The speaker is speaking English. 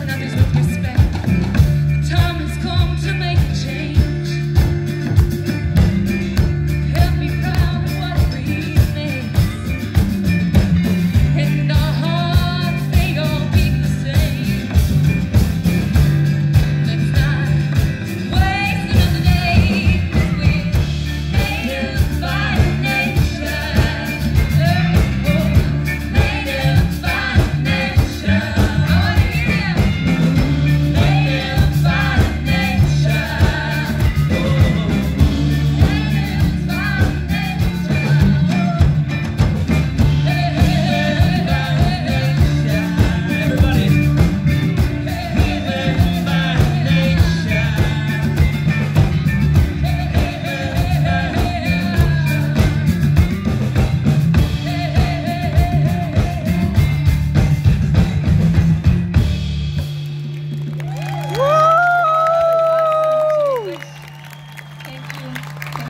one another's with respect.